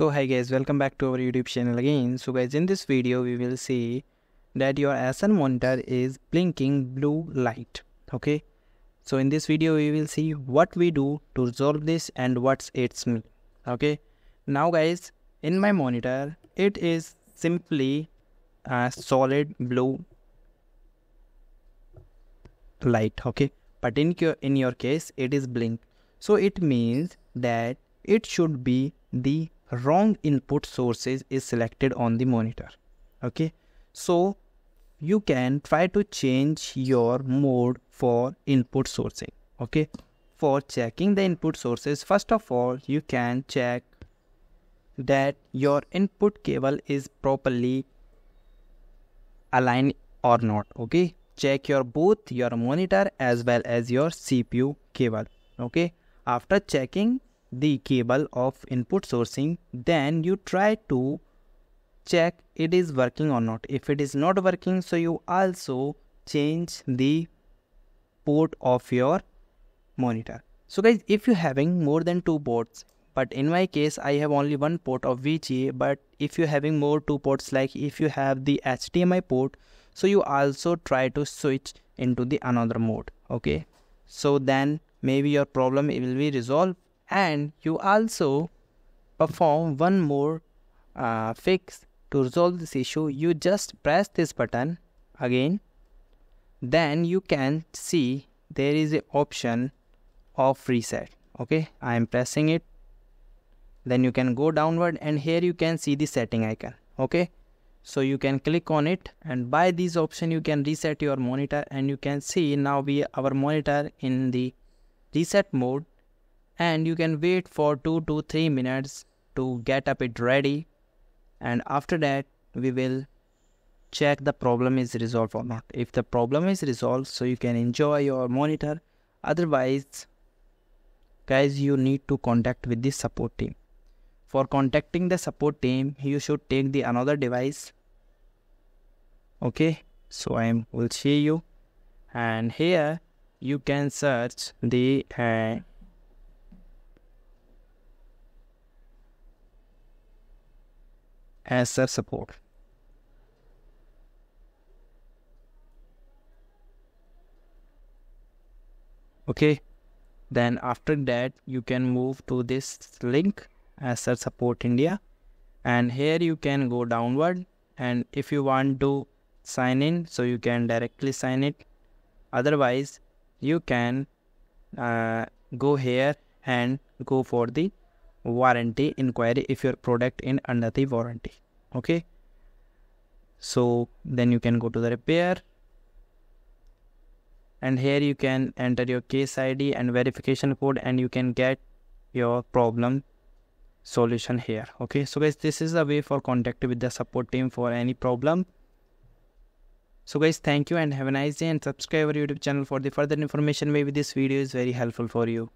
so hi guys welcome back to our youtube channel again. So guys in this video we will see that your acer monitor is blinking blue light okay? So in this video we will see what we do to resolve this and what's its mean okay? Now guys in my monitor it is simply a solid blue light okay? But in your in your case it is blink. So it means that it should be the wrong input sources is selected on the monitor okay? So you can try to change your mode for input sourcing okay? For checking the input sources first of all you can check that your input cable is properly aligned or not okay? Check your both your monitor as well as your cpu cable okay? After checking the cable of input sourcing then you try to check it is working or not. If it is not working so you also change the port of your monitor. So guys if you having more than two ports but in my case i have only one port of vga but if you having more two ports like if you have the hdmi port so you also try to switch into the another mode okay? So then maybe your problem will be resolved and you also perform one more uh, fix to resolve this issue. You just press this button again. Then you can see there is a option of reset. Okay? I am pressing it. Then you can go downward and here you can see the setting icon. Okay? So you can click on it and by this option you can reset your monitor and you can see now we our monitor in the reset mode and you can wait for 2 to 3 minutes to get up it ready. And after that we will check the problem is resolved or not. If the problem is resolved so you can enjoy your monitor. Otherwise guys you need to contact with the support team. For contacting the support team you should take the another device. Okay? So i will show you. And here you can search the uh, Acer support. Okay, then after that you can move to this link Acer support India. And here you can go downward. And if you want to sign in so you can directly sign it. Otherwise you can uh, go here and go for the warranty inquiry if your product in under the warranty. Okay? So then you can go to the repair. And here you can enter your case id and verification code and you can get your problem solution here. Okay? So guys this is the way for contact with the support team for any problem. So guys thank you and have a nice day and subscribe our youtube channel for the further information. Maybe this video is very helpful for you